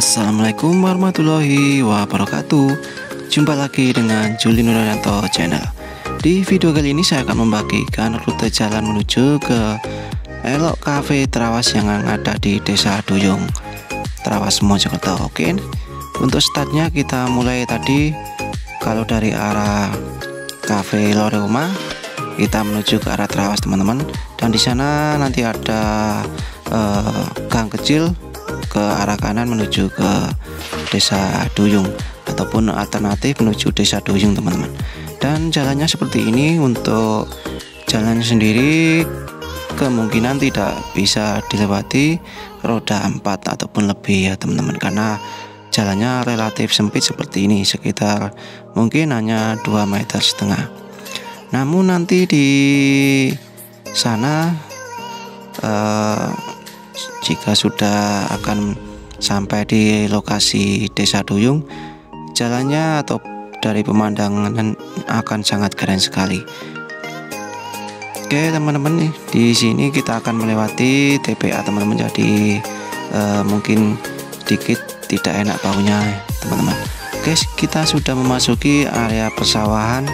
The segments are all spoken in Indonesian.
Assalamualaikum warahmatullahi wabarakatuh. Jumpa lagi dengan Juli Nuryanto Channel. Di video kali ini saya akan membagikan rute jalan menuju ke Elok Cafe Trawas yang ada di Desa Duyung Trawas Mojokerto. Oke Untuk startnya kita mulai tadi. Kalau dari arah Cafe Loreuma kita menuju ke arah Trawas teman-teman. Dan di sana nanti ada uh, gang kecil ke arah kanan menuju ke desa Duyung ataupun alternatif menuju desa Duyung teman-teman. Dan jalannya seperti ini untuk jalan sendiri kemungkinan tidak bisa dilewati roda 4 ataupun lebih ya teman-teman karena jalannya relatif sempit seperti ini sekitar mungkin hanya 2 meter setengah. Namun nanti di sana uh, jika sudah akan sampai di lokasi desa Duyung jalannya atau dari pemandangan akan sangat keren sekali. Oke teman-teman di sini kita akan melewati TPA teman-teman. Jadi uh, mungkin sedikit tidak enak baunya teman-teman. Oke kita sudah memasuki area persawahan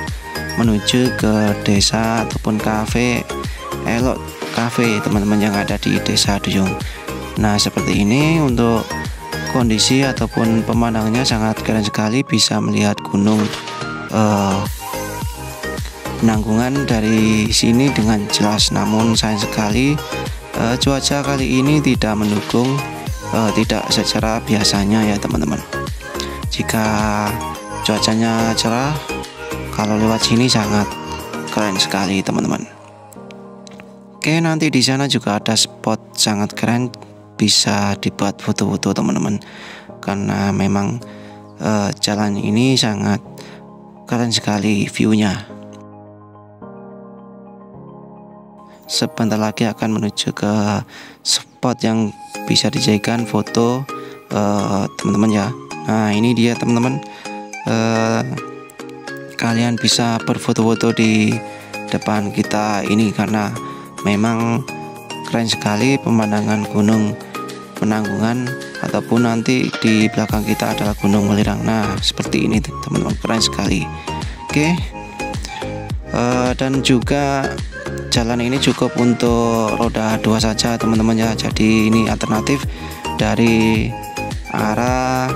menuju ke desa ataupun kafe Elok Cafe teman-teman yang ada di desa Duyung. Nah seperti ini untuk kondisi ataupun pemandangannya sangat keren sekali bisa melihat gunung uh, penanggungan dari sini dengan jelas. Namun sayang sekali uh, cuaca kali ini tidak mendukung uh, tidak secara biasanya ya teman-teman. Jika cuacanya cerah kalau lewat sini sangat keren sekali teman-teman Oke nanti di sana juga ada spot sangat keren. Bisa dibuat foto-foto teman-teman. Karena memang uh, jalan ini sangat keren sekali viewnya. Sebentar lagi akan menuju ke spot yang bisa dijadikan foto eh, teman-teman uh, ya. Nah ini dia teman-teman. Uh, kalian bisa berfoto-foto di depan kita ini karena memang keren sekali pemandangan gunung penanggungan ataupun nanti di belakang kita adalah Gunung Welirang. Nah, seperti ini teman-teman, keren sekali. Oke. Uh, dan juga jalan ini cukup untuk roda dua saja teman-teman ya. Jadi ini alternatif dari arah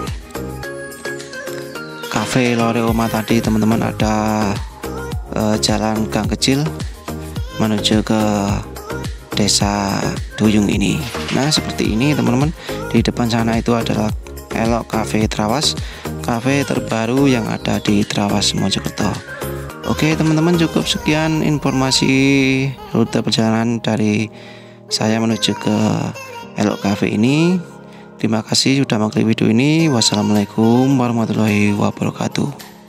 Cafe Loreoma tadi teman-teman ada uh, jalan gang kecil menuju ke desa Duyung ini. Nah seperti ini teman-teman. Di depan sana itu adalah Elok Cafe Trawas. Cafe terbaru yang ada di Trawas Mojokerto. Oke teman-teman cukup sekian informasi rute perjalanan dari saya menuju ke Elok Cafe ini. Terima kasih sudah mengklik video ini. Wassalamualaikum warahmatullahi wabarakatuh.